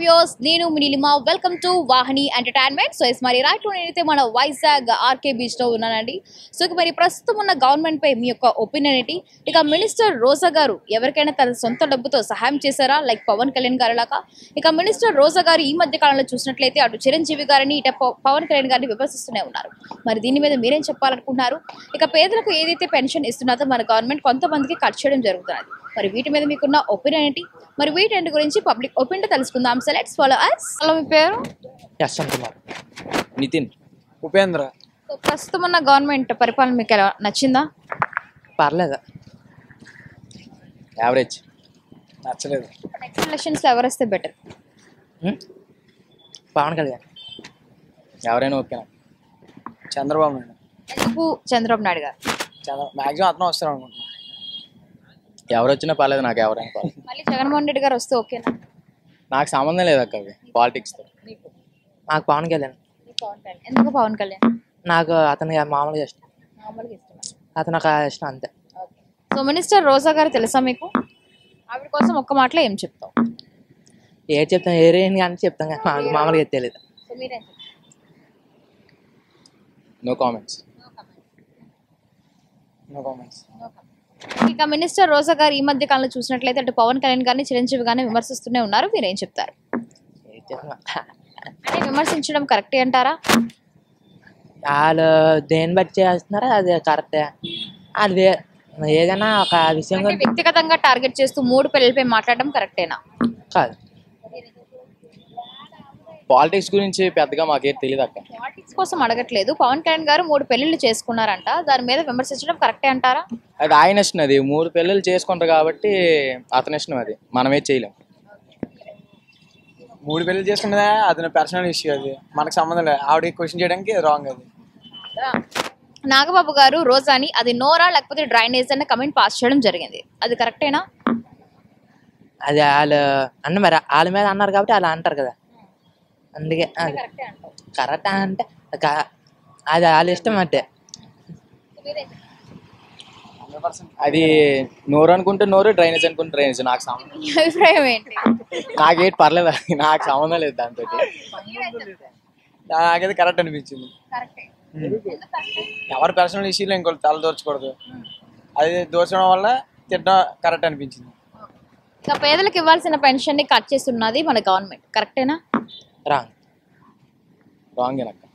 Views నేను మీ welcome to Vahini entertainment so yes మరి right నేనైతే మన వైజాగ్ ఆర్కే బీచ్లో ఉన్నానండి. సో ఇక మరి ప్రస్తుతం ఉన్న గవర్నమెంట్ పై మీ యొక్క ఒపీనియన్ ఏంటి? ఇక మినిస్టర్ రోజా గారు ఎవరికైనా తన సొంత డబ్బుతో సహాయం చేశారా? లైక్ పవన్ కళ్యాణ్ గారు లాగా? ఇక మినిస్టర్ రోజా గారు ఈ మధ్య కాలంలో చూసినట్లయితే అటు చిరంజీవి గారిని ఇట పవన్ కళ్యాణ్ గారిని విమర్శిస్తూనే ఉన్నారు. మరి దీని మీద మీరేం చెప్పాలనుకుంటున్నారు? ఇక పేదలకు ఏదైతే పెన్షన్ ఇస్తున్నదో మన గవర్నమెంట్ కొంతమందికి కట్ చేయడం జరుగుతున్నది. మరి వీటి మీద మీకున్న ఒపీనియన్ ఏంటి? మరి వీటి గురించి పబ్లిక్ ఒపీనియన్ తెలుసుకుందాం. So let's follow us hello మీ పేరు? యశ్వంత్ కుమార్. నితిన్. ఉపేంద్ర. సో ప్రస్తుతం ఉన్న గవర్నమెంట్ పరిపాలన మీకు ఎలా నచ్చిందా? పర్లేదు? యావరేజ్. నచ్చలేదు. నెక్స్ట్ ఎలక్షన్స్లో ఎవరు వస్తే బెటర్? పవన్ కళ్యాణ్. ఎవరైనా ఓకేనా? చంద్రబాబు నాయుడు. ఎందుకు చంద్రబాబు నాయుడు గారు? చంద్ర మ్యాక్సిమం అతను వస్తారు అనుకుంటున్నాను ఎవరు వచ్చినా పర్లేదు నాకు ఎవరైనా పర్లేదు. మళ్ళీ జగన్మోహన్ రెడ్డి గారు వస్తే ఓకేనా? నాకు సంబంధం లేదు అక్క అవి పాలిటిక్స్తో నాకు? పవన్ కళ్యాణ్. మీకు పవన్ కళ్యాణ్. ఎందుకు పవన్ కళ్యాణ్? నాకు అతని మామూలుగా ఇష్టం. అతను ఒక ఇష్టం అంతే. సో మినిస్టర్ రోజా గారు తెలుసా మీకు? ఆవిడ కోసం ఒక్క మాటలో ఏం చెప్తాం ఏ చెప్తాం? ఏ రేంజ్ అంటే చెప్తాం కానీ మాకు మామూలుగా తెలియదు సో మీరేం నో కామెంట్స్ నో కామెంట్స్ ఇక మినిస్టర్ రోజా గారు ఈ మధ్య కాలంలో చూసినట్లయితే అటు పవన్ కళ్యాణ్ గారిని చిరంజీవి గారిని విమర్శిస్తూనే ఉన్నారు. మీరేం చెప్తారు? అంటే విమర్శించడం కరెక్టే అంటారా? వాళ్ళు దేన్ని బట్టి చేస్తున్నారో అది కరెక్టే. అది ఏదైనా ఒక విషయం వ్యక్తిగతంగా టార్గెట్ చేస్తూ మూడు పిల్లలపై మాట్లాడడం కరెక్టేనా? కాదు. పాలిటిక్స్ గురించి పెద్దగా మాకేం తెలియదు అక్క. పాలిటిక్స్ కోసం అడగట్లేదు. పవన్ కళ్యాణ్ గారు మూడు పెళ్ళిళ్ళు చేసుకున్నారంట. దాని మీద విమర్శించడం కరెక్టే అంటారా? అది ఆయన ఇష్టం అది. మూడు పిల్లలు చేసుకుంటారు కాబట్టి అతని ఇష్టం అది. మనమే చేయలేం. మూడు పెళ్ళి చేసుకున్నదే అతని పర్సనల్ ఇష్యూ అది. మనకు సంబంధం లేదు. ఆవిడకి క్వశ్చన్ చేయడానికి రాంగ్ అది. నాగబాబు గారు రోజాని అది నోరా లేకపోతే డ్రైనేజ్ అన్న కమెంట్ పాస్ చేయడం జరిగింది. అది కరెక్టేనా? అది వాళ్ళు అన్న మరి వాళ్ళ మీద అన్నారు కాబట్టి వాళ్ళు అంటారు కదా. అందుకే అది కరెక్ట్ అంటే అది వాళ్ళ ఇష్టం అంటే అది నోరు అనుకుంటే నోరు డ్రైనేజ్ అనుకుంటే డ్రైనేజ్ నాకు సంబంధం అభిప్రాయం ఏంటి? నాకేంటి పర్లేదు అది. నాకు సంబంధం లేదు దాంతో నాకైతే కరెక్ట్ అనిపించింది. కరెక్టే. ఎవరి పర్సనల్ ఇష్యూలో ఇంకోటి తల దోర్చకూడదు. అది దోచడం వల్ల తిట్టడం కరెక్ట్ అనిపించింది. ఇక పేదలకు ఇవ్వాల్సిన పెన్షన్ని కట్ చేస్తున్నది మన గవర్నమెంట్. కరెక్టేనా? రాంగ్. రాంగ్. అక్క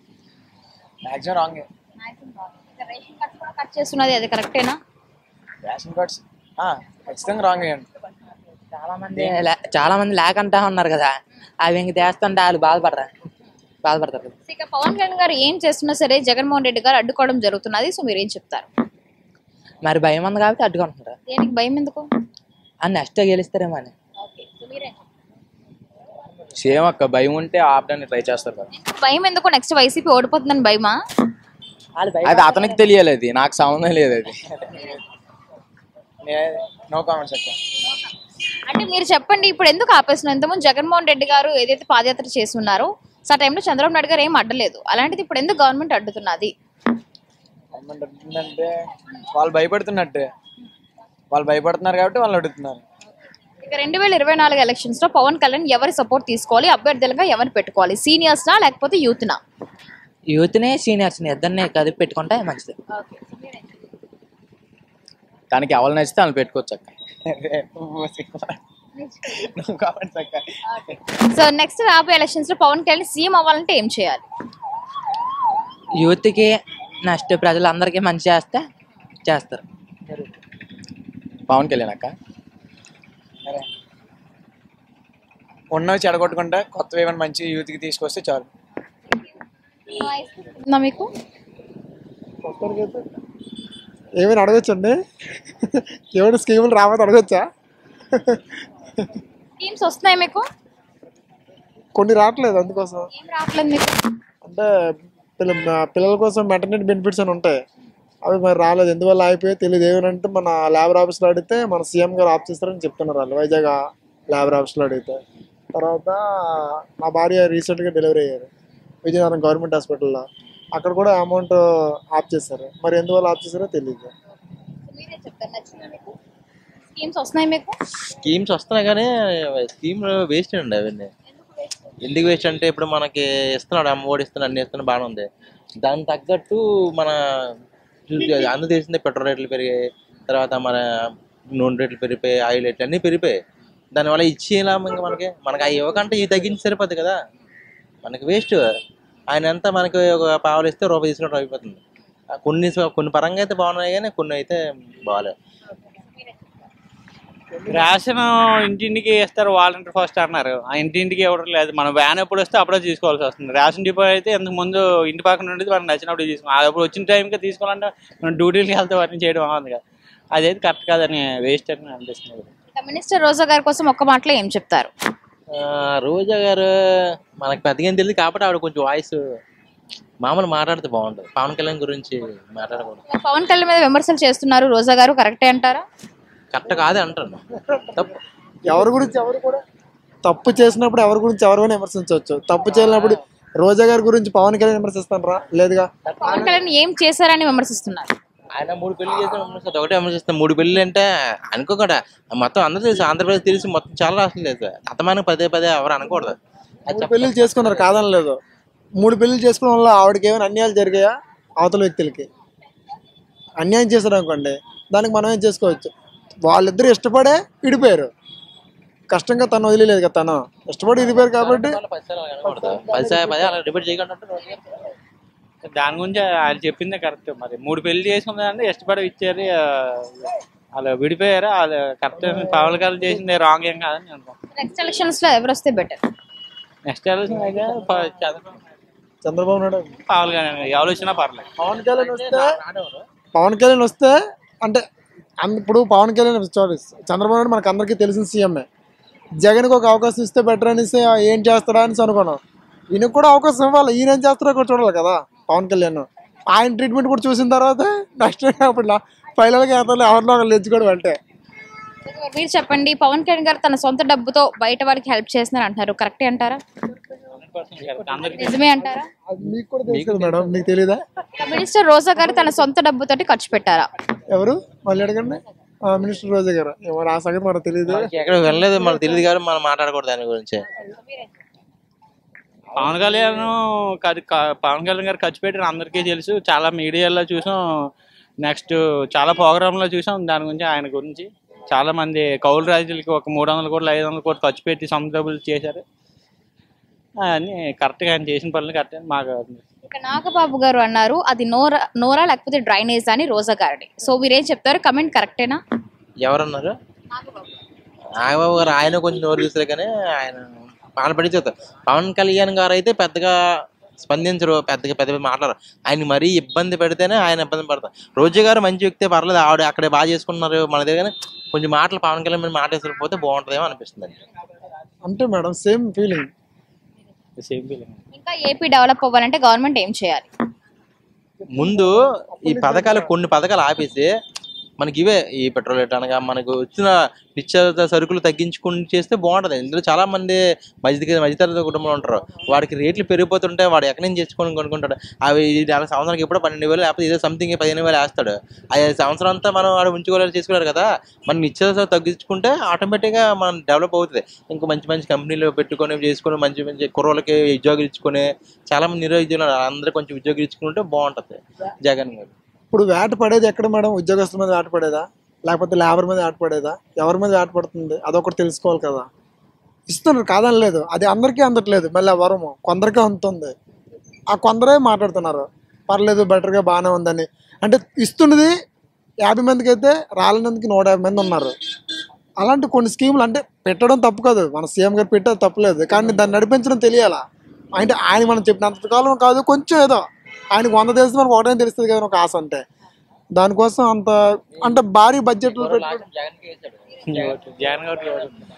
మ్యాక్సిమం రాంగ్ రేషన్ కార్డ్స్ కూడా కట్ చేస్తున్నది అది కరెక్టేనా? Ration cards? ఖచ్చితంగా రాంగ్. అండి చాలా మంది లే- చాలా మంది లేకంటా ఉన్నారు కదా. అవి ఇంక తెస్తుంటే వాళ్ళు బాధపడరా? బాధపడతారు. కదా ఇక పవన్ కళ్యాణ్ గారు ఏం చేస్తున్నా సరే జగన్మోహన్ రెడ్డి గారు అడ్డుకోవడం జరుగుతున్నది. సో మీరు ఏం చెప్తారు? మరి భయం ఉంది కాబట్టి అడ్డుకుంటున్నారు? దేనికి భయం ఎందుకు నెక్స్ట్ గెలుస్తారేమో అని. సేమ్ అక్క భయం ఉంటే ఆపడానికి ట్రై చేస్తారు కదా. భయం ఎందుకు? నెక్స్ట్ వైసీపీ ఓడిపోతుందని భయమా? అది అతనికి తెలియాలి అది నాకు సంబంధం లేదు అది. నో కామెంట్స్ అక్క. అంటే మీరు చెప్పండి ఇప్పుడు ఎందుకు ఆపేస్తున్నారు? ఇంతకుముందు జగన్మోహన్ రెడ్డి గారు ఏదైతే పాదయాత్ర చేస్తున్నారో సో ఆ టైంలో చంద్రబాబు నాయుడు గారు ఏం అడ్డలేదు. అలాంటిది ఇప్పుడు ఎందుకు గవర్నమెంట్ అడ్డుతున్నది? గవర్నమెంట్ అడుగుతుందంటే వాళ్ళు భయపడుతున్నట్టే. వాళ్ళు భయపడుతున్నారు కాబట్టి వాళ్ళు అడుగుతున్నారు. రెండు వేల ఇరవై నాలుగు ఎలక్షన్స్లో పవన్ కళ్యాణ్ ఎవరి సపోర్ట్ తీసుకోవాలి? అభ్యర్థులుగా ఎవరిని పెట్టుకోవాలి? సీనియర్స్ నా లేకపోతే యూత్ నా యూత్నే సీనియర్స్ని ఇద్దరిని కదిపి పెట్టుకుంటే మంచిది. తనకి ఎవరు నచ్చితే వాళ్ళని పెట్టుకోవచ్చు అక్క. నో సో నెక్స్ట్ రాబోయే ఎలక్షన్స్లో పవన్ కళ్యాణ్ సీఎం అవ్వాలంటే ఏం చేయాలి? యూత్కి నెక్స్ట్ ప్రజలందరికీ మంచి చేస్తే చేస్తారు. పవన్ కళ్యాణ్ అక్క. ఉన్నవి చెడగొట్టుకుంటే కొత్తవి ఏమైనా మంచి యూత్కి తీసుకొస్తే చాలు. మీకు? ఏమైనా అడగొచ్చండి ఏమైనా స్కీములు రావద్దు అడగొచ్చా? స్కీమ్స్ వస్తున్నాయి మీకు? కొన్ని రావట్లేదు అందుకోసం. రావట్లేదు మీకు? అంటే పిల్ల పిల్లల కోసం మెటర్నిటీ బెనిఫిట్స్ అని ఉంటాయి. అవి మరి రాలేదు. ఎందువల్ల అయిపోయాయి తెలియదు ఏమనంటే మన లేబర్ ఆఫీస్లో అడిగితే మన సీఎం గారు ఆఫ్ చేస్తారని చెప్తున్నారు వాళ్ళు. వైజాగ్ లేబర్ ఆఫీస్లో అడిగితే. తర్వాత మా భార్య రీసెంట్గా డెలివరీ అయ్యారు. విజయనగరం గవర్నమెంట్ హాస్పిటల్లో. అక్కడ కూడా అమౌంట్ ఆఫ్ చేశారు. మరి ఎందువల్ల ఆఫ్ చేశారో తెలియదు స్కీమ్స్ వస్తున్నాయి మీకు? స్కీమ్స్ వస్తున్నాయి కానీ స్కీమ్ వేస్ట్ అండి అవన్నీ. ఎందుకు వేస్ట్? అంటే ఇప్పుడు మనకి ఇస్తున్నాడు అమ్మ ఓడి ఇస్తున్నాడు అన్ని ఇస్తున్నాడు బాగానే ఉంది. దానికి తగ్గట్టు మన అందరూ తెలిసిందే పెట్రోల్ రేట్లు పెరిగాయి తర్వాత మన నూనె రేట్లు పెరిగిపోయి ఆయిల్ రేట్లు అన్నీ పెరిగిపోయాయి. దానివల్ల ఇచ్చేలా ఇంకా మనకి మనకి అవి ఇవ్వకంటే ఇవి తగ్గించి సరిపోద్ది కదా. మనకి వేస్ట్ ఆయన ఎంత మనకి ఒక పావులు ఇస్తే రూపాయి తీసుకున్నట్టు అయిపోతుంది. ఆ కొన్ని కొన్ని పరంగా అయితే బాగున్నాయి కానీ కొన్ని అయితే బాగాలేవు రేషన్ ఇంటింటికి ఇస్తారు వాలంటీర్ ఫస్ట్ అన్నారు. ఆ ఇంటింటికి ఇవ్వడం లేదు. మనం వ్యాన్ ఎప్పుడు వస్తే అప్పుడే తీసుకోవాల్సి వస్తుంది. రేషన్ డిపో అయితే ఇంతకు ముందు ఇంటి పక్కన ఉండేది మనకు నచ్చినప్పుడు తీసుకోవాలి అప్పుడు వచ్చిన టైంకి తీసుకోవాలంటే మనం డ్యూటీలకి వెళ్తే వాటిని చేయడం బాగుంది కదా. అదైతే కరెక్ట్ కాదని వేస్ట్ అని అనిపిస్తుంది మినిస్టర్ రోజా గారి కోసం ఒక్క మాటలో ఏం చెప్తారు? ఆ, రోజా గారు మనకు పెద్దగా ఏం తెలియదు కాబట్టి ఆవిడ కొంచెం వాయిస్ మామూలు మాట్లాడితే బాగుంటుంది. పవన్ కళ్యాణ్ గురించి మాట్లాడకూడదు. పవన్ కళ్యాణ్ మీద విమర్శలు చేస్తున్నారు రోజా గారు. కరెక్టే అంటారా? కరెక్ట్ కాదే అంటాను తప్పు. ఎవరి గురించి ఎవరు కూడా? తప్పు చేసినప్పుడు ఎవరి గురించి ఎవరైనా విమర్శించవచ్చు. తప్పు చేయనప్పుడు రోజా గారి గురించి పవన్ కళ్యాణ్ విమర్శిస్తానరా? లేదుగా? పవన్ కళ్యాణ్ ఏం చేశారని విమర్శిస్తున్నారు. ఆయన మూడు పెళ్ళి చేసిన విమర్శిస్తాడు ఒకటే విమర్శిస్తాం. మూడు పెళ్ళి అంటే అనుకోకుండా మొత్తం అందరూ తెలుసు. ఆంధ్రప్రదేశ్ తెలిసి మొత్తం చాలా రాష్ట్రాలు తెలుసు. అతమానం పదే పదే ఎవరు అనకూడదు. పెళ్ళిళ్ళు చేసుకున్నారు. కాదని లేదు మూడు పెళ్ళిళ్ళు చేసుకోవడం వల్ల ఆవిడకి ఏమైనా అన్యాయాలు జరిగాయా? అవతల వ్యక్తులకి. అన్యాయం చేశారు అనుకోండి దానికి మనం ఏం చేసుకోవచ్చు? వాళ్ళిద్దరు ఇష్టపడే విడిపోయారు కష్టంగా తను వదిలేదు కదా తను. ఇష్టపడి విడిపోయారు కాబట్టి దాని గురించి ఆయన చెప్పిందే కరెక్ట్. మరి మూడు పెళ్ళి చేసుకుందంటే ఇష్టపడి ఇచ్చారు వాళ్ళు విడిపోయారు వాళ్ళు కరెక్ట్ పవన్ కళ్యాణ్ చేసింది రాంగ్ ఏం కాదని అనుకుంటున్నాను నెక్స్ట్ ఎలక్షన్స్లో ఎవరు వస్తే బెటర్ నెక్స్ట్ ఎలక్షన్ అయితే చంద్రబాబు నాయుడు. పవన్ కళ్యాణ్ ఎవరు వచ్చినా పర్లేదు. పవన్ కళ్యాణ్ వస్తే పవన్ కళ్యాణ్ వస్తే అంటే ఇప్పుడు పవన్ కళ్యాణ్ సారీ చంద్రబాబు నాయుడు మనకు అందరికీ తెలిసిన సీఎంఏ జగన్కి ఒక అవకాశం ఇస్తే బెటర్ అనేసి ఏం చేస్తాడా అనేసి అనుకున్నాం ఈయనకు కూడా అవకాశం ఇవ్వాలి. ఈయన ఏం చేస్తాడో కూడా చూడాలి కదా పవన్ కళ్యాణ్. ఆయన ట్రీట్మెంట్ కూడా చూసిన తర్వాత నెక్స్ట్ అప్పుడు ఫైనల్గా అతను ఎవరిలో ఒకరు తెచ్చుకోవడం అంటే మీరు చెప్పండి పవన్ కళ్యాణ్ గారు తన సొంత డబ్బుతో బయట వారికి హెల్ప్ చేస్తున్నారు అంటారు కరెక్టే అంటారా? నిజమే అంటారా? అది మీకు కూడా తెలుసు కదా మేడం మీకు తెలియదా ఇక మినిస్టర్ రోజా గారు తన సొంత డబ్బుతోటి ఖర్చు పెట్టారా? ఎవరు? మళ్ళీ అడగండి. ఆ, మినిస్టర్ రోజా గారు. ఎవరు ఆ సంగతి మనకు తెలియదు ఎక్కడ వెళ్ళలేదు మనకు తెలియదు కాబట్టి మనం మాట్లాడకూడదు దాని గురించి. పవన్ కళ్యాణ్ పవన్ కళ్యాణ్ గారు ఖర్చు పెట్టిన అందరికీ తెలుసు. చాలా మీడియాలో చూసాం. నెక్స్ట్ చాలా ప్రోగ్రాంలో చూసాం దాని గురించి ఆయన గురించి. చాలా మంది కౌలు రైతులకి ఒక మూడు వందల కోట్లు ఐదు వందల కోట్లు ఖర్చు పెట్టి సొంత డబ్బులు చేశారు. అన్నీ కరెక్ట్గా ఆయన చేసిన పనులు కరెక్ట్ అని మాకు ఇక నాగబాబు గారు అన్నారు అది నోరా నోరా లేకపోతే డ్రైనేజ్ అని రోజా గారిని. సో మీరేం చెప్తారు? కమెంట్ కరెక్టేనా ఎవరన్నారు? నాగబాబు గారు ఆయన కొంచెం నోరు తీసారు కానీ ఆయన పాలు పడిచేస్తారు పవన్ కళ్యాణ్ గారు అయితే పెద్దగా స్పందించరు పెద్దగా పెద్ద పెద్ద మాట్లాడరు. ఆయన మరీ ఇబ్బంది పెడితేనే ఆయన ఇబ్బంది పడతారు. రోజు గారు మంచి వ్యక్తి పర్లేదు ఆవిడ అక్కడే బాగా చేసుకున్నారు మన దగ్గర కానీ కొంచెం మాటలు పవన్ కళ్యాణ్ మీద మాటేసరిపోతే బాగుంటుందేమో అనిపిస్తుంది. అంటే madam same feeling same feeling ఇంకా ఏపీ డెవలప్ అవ్వాలంటే గవర్నమెంట్ ఏం చేయాలి? ముందు ఈ పథకాలు కొన్ని పథకాలు ఆపేసి మనకి ఇవే ఈ పెట్రోల్ రేట్ అనగా మనకు వచ్చిన నిత్య సరుకులు తగ్గించుకుని చేస్తే బాగుంటది. ఇందులో చాలా మంది మధ్య మధ్యతరగతి కుటుంబంలో ఉంటారు. వాడికి రేట్లు పెరిగిపోతుంటే వాడు ఎక్కడి నుంచి తెచ్చుకొని కొనుక్కుంటాడు. అవి నెల సంవత్సరానికి ఎప్పుడో పన్నెండు వేలు లేకపోతే ఇదే సంథింగ్ పదిహేను వేలు వేస్తాడు. అది సంవత్సరం అంతా మనం వాడు ఉంచుకోలేదు చేసుకోలేరు కదా. మనం నిత్య తగ్గించుకుంటే ఆటోమేటిక్గా మనం డెవలప్ అవుతుంది. ఇంకా మంచి మంచి కంపెనీలు పెట్టుకొని చేసుకొని మంచి మంచి కుర్రోళ్ళకి ఉద్యోగులు ఇచ్చుకొని చాలా మంది నిరుద్యోగులు అందరూ కొంచెం ఉద్యోగులు ఇచ్చుకుంటే బాగుంటది. జగన్ గారు. ఇప్పుడు వేట పడేది ఎక్కడ మేడం? ఉద్యోగస్తుల మీద వేట పడేదా? లేకపోతే లేబర్ మీద వేట పడేదా? ఎవరి మీద వేట పడుతుంది? అదొకటి తెలుసుకోవాలి కదా. ఇస్తున్నారు కాదని లేదు అది అందరికీ అందట్లేదు. మళ్ళీ వరము కొందరికే అందుతుంది. ఆ కొందరే మాట్లాడుతున్నారు. పర్లేదు బెటర్గా బాగానే ఉందని. అంటే ఇస్తున్నది యాభై మందికి అయితే రాలేనందుకు నూట యాభై మంది ఉన్నారు. అలాంటి కొన్ని స్కీములు అంటే పెట్టడం తప్పు కాదు. మన సీఎం గారు పెట్టేది తప్పులేదు కానీ దాన్ని నడిపించడం తెలియాలా? అంటే ఆయన మనం చెప్పినంత కాలం కాదు కొంచెం ఏదో ఆయనకు వంద తెలిసి మనకు ఒకటే తెలుస్తుంది కదా ఒక ఆశ అంటే దానికోసం అంత అంటే భారీ బడ్జెట్లు జగన్ గారు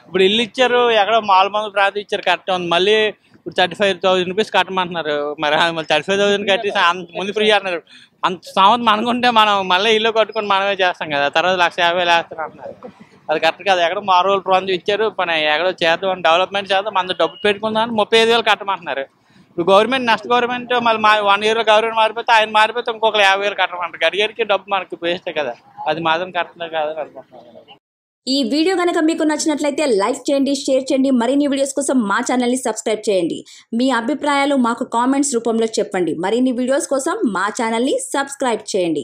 ఇప్పుడు ఇల్లు ఇచ్చారు ఎక్కడో మాల్ మంది ప్రాంతం ఇచ్చారు కరెక్ట్ ఉంది. మళ్ళీ ఇప్పుడు థర్టీ ఫైవ్ థౌసండ్ రూపీస్ కట్టమంటున్నారు. మరి థర్టీ ఫైవ్ థౌసండ్ కట్టేసి అంత ముందు ఫ్రీ అన్నారు అంత సంవత్సరం అనుకుంటే మనం మళ్ళీ ఇల్లు కట్టుకొని మనమే చేస్తాం కదా. తర్వాత లక్ష యాభై వేలు వేస్తాం అంటున్నారు. అది కరెక్ట్ కాదు. ఎక్కడో మారువల్ ప్రాంతం ఇచ్చారు పని ఎక్కడో చేద్దాం డెవలప్మెంట్ చేద్దాం మన డబ్బు పెట్టుకుందాం ముప్పై ఐదు వేలు కట్టమంటున్నారు. ఇప్పుడు గవర్నమెంట్ నెక్స్ట్ గవర్నమెంట్ మళ్ళీ మా వన్ ఇయర్ గవర్నమెంట్ మారిపోతే ఆయన మారిపోతే ఇంకొక యాభై వేలు కట్టమంటారు గడిగడికి డబ్బు మనకి వేస్తే కదా. అది మాత్రం కట్టలేదు కాదని అనుకుంటున్నాను. ఈ వీడియో కనుక మీకు నచ్చినట్లయితే లైక్ చేయండి షేర్ చేయండి మరిన్ని వీడియోస్ కోసం మా ఛానల్ని సబ్స్క్రైబ్ చేయండి. మీ అభిప్రాయాలు మాకు కామెంట్స్ రూపంలో చెప్పండి. మరిన్ని వీడియోస్ కోసం మా ఛానల్ని సబ్స్క్రైబ్ చేయండి.